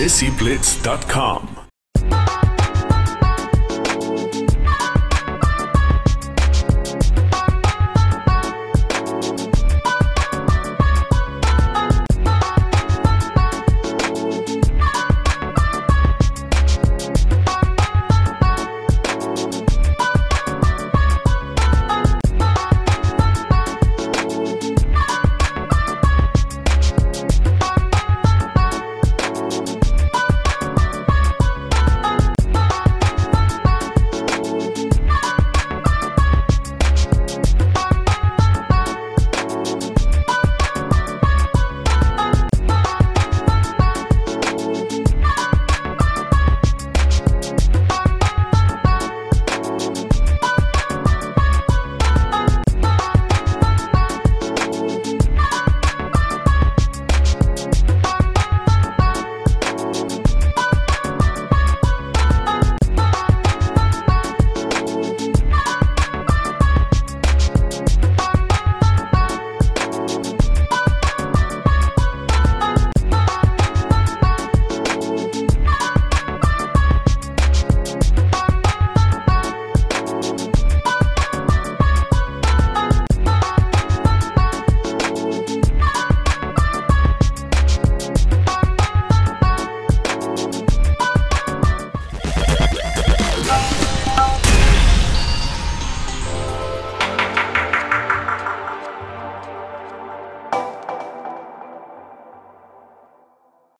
desiblitz.com.